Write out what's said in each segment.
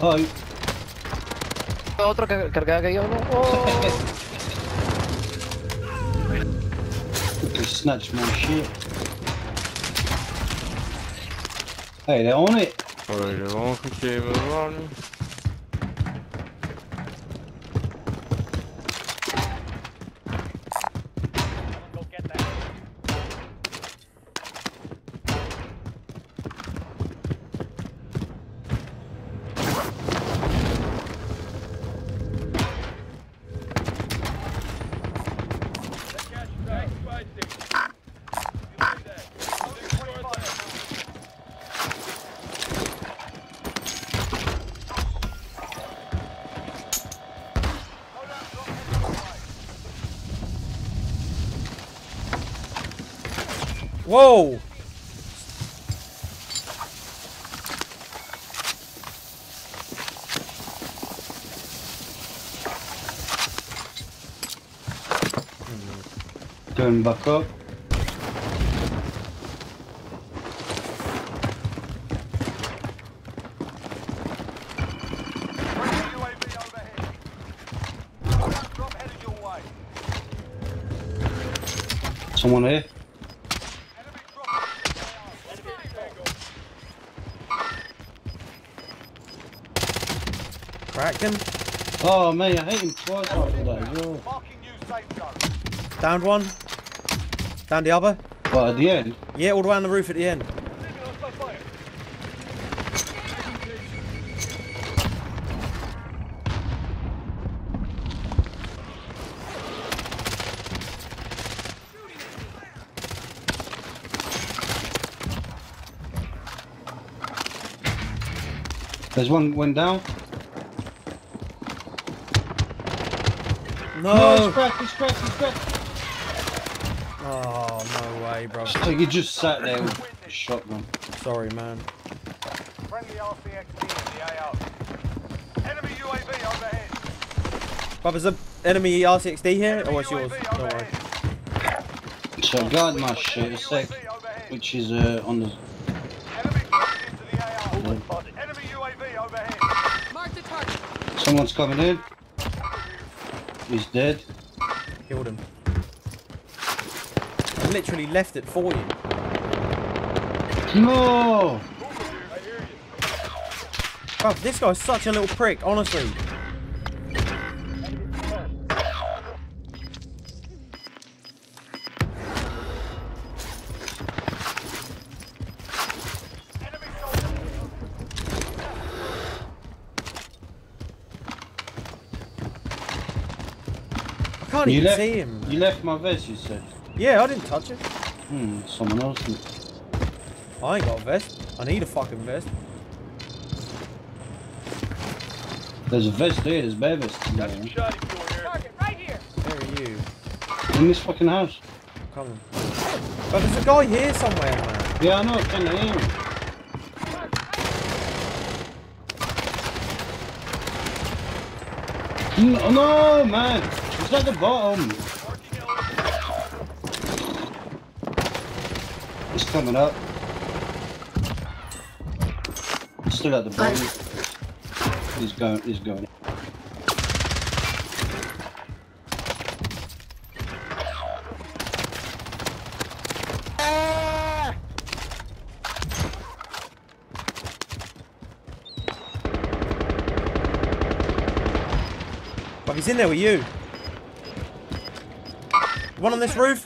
Ay, Otro que cargaba que yo no. Oh. snatched my shit. Hey, they're on it. Olha, vamos aqui, meu Whoa! Turn back up. Someone here. Him. Oh man, I hate him twice after that. Yo. Downed one. Down the other. But at the end, Yeah, all the way on the roof at the end. there's one went down. No, No! he's cracked, he's cracked, he's cracked. Oh, no way, bro. So you just sat there with a shotgun. Sorry, man. Friendly RCXD in the AO. Enemy UAV overhead. But there's an enemy RCXD here, Enemy or what's yours? UAV Don't worry. overhead. So guard my shit a sec, UAV which is uh, on the. Enemy crossing into the AO. Enemy UAV overhead. Someone's coming in. He's dead. Killed him. I literally left it for you. No. Bro, this guy's such a little prick, honestly. Can't You even left. see him. You left my vest. You said. Yeah, I didn't touch it. Hmm. Someone else. did. I ain't got a vest. I need a fucking vest. There's a vest there. There's bare vest. in there. Where are you? In this fucking house. Come on. But there's a guy here somewhere, man. Yeah, I know. Can I hear him? No, no, man. It's at the bottom. He's coming up. Still at the bottom. He's going. He's going. But he's in there with you. One on this roof.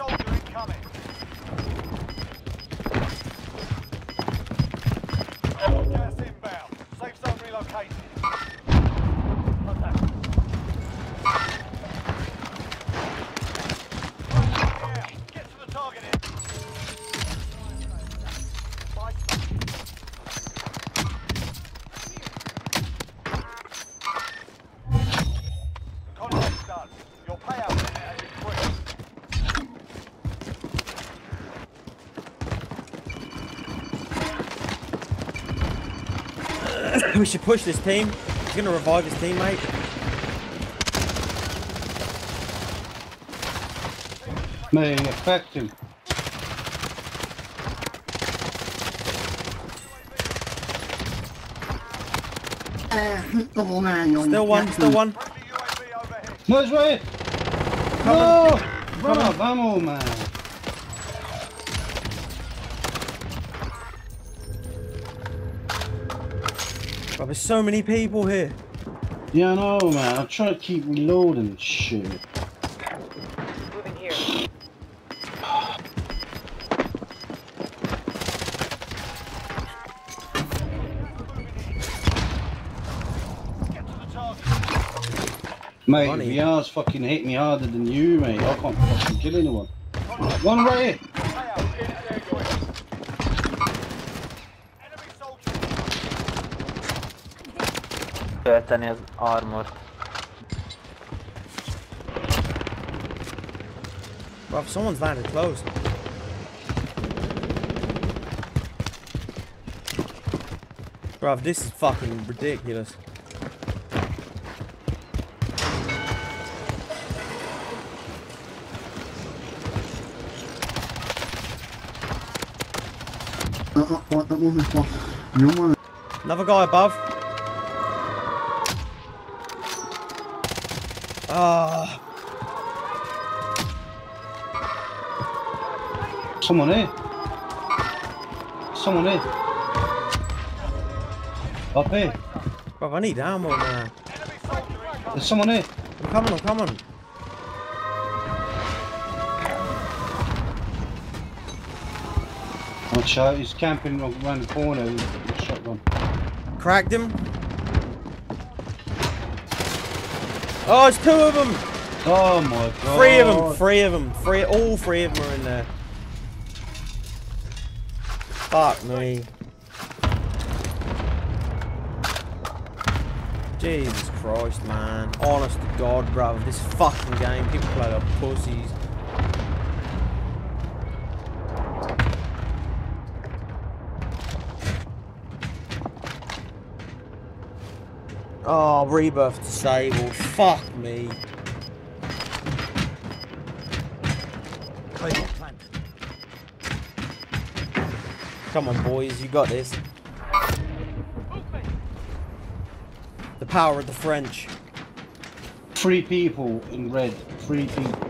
we should push this team. He's gonna revive his teammate. Man, affect him. Still one, still one. Friendly UAV. No, it's right here. No! Run out of ammo, man. Bro, there's so many people here. Yeah, I know, man. I'm trying to keep reloading shit. Moving here. Get to the target. Mate, Funny. VR's fucking hit me harder than you, mate. I can't fucking kill anyone. One right here. Tölteni az armort. Bro, someone's landed close. Bro, this is fucking ridiculous. Another guy above. Ah, Someone here. Someone here. Up here. bro, I need ammo, man. Enemy soldier incoming. There's someone here. I'm coming, I'm coming. Watch out, he's camping around the corner with a shotgun. Cracked him. Oh, it's two of them. Oh my god. Three of them. Three of them. Three. All three of them are in there. Fuck me. Jesus Christ, man. Honest to God, bro. This fucking game, people play like pussies. Oh, rebirth disabled. Fuck me. Come on, boys, you got this. The power of the French. Three people in red. Three people.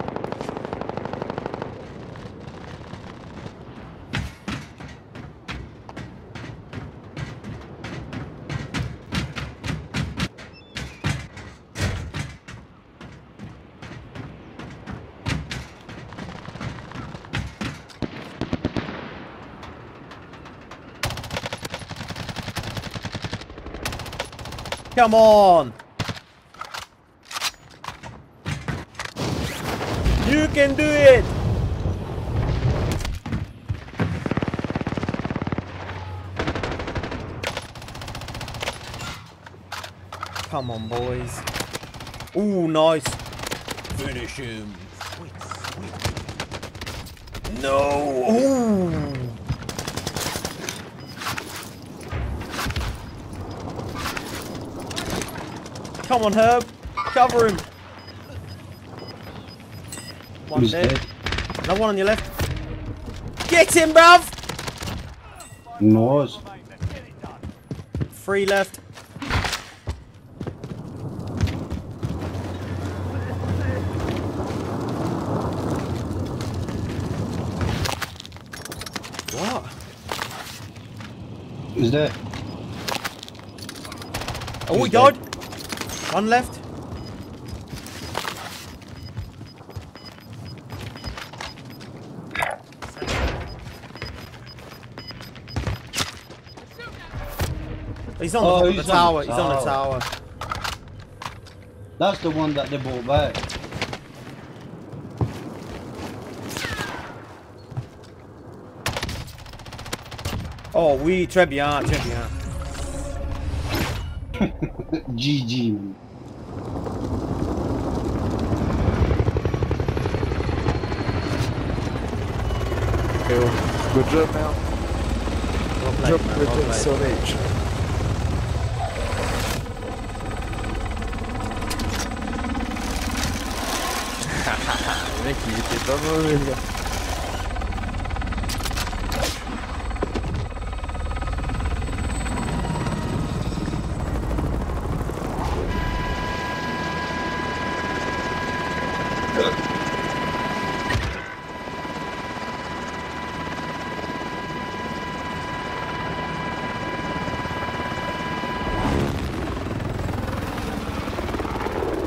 Come on! You can do it! Come on, boys. Ooh, nice. Finish him. No. Ooh. Come on, Herb. Cover him. One dead. dead? Another one on your left. Get him, bruv! Nice. Remain then. Get it done. Three left. What? Who's there? Oh, Who's died. One left. He's on Oh, the, he's the on tower. the He's on the tower. tower. That's the one that they brought back. Oh, oui, très bien, très bien. GG. man. Good job, man. Well Job man, with well the. Le mec, il était pas mauvais,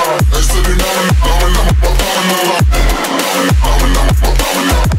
I'm a power now.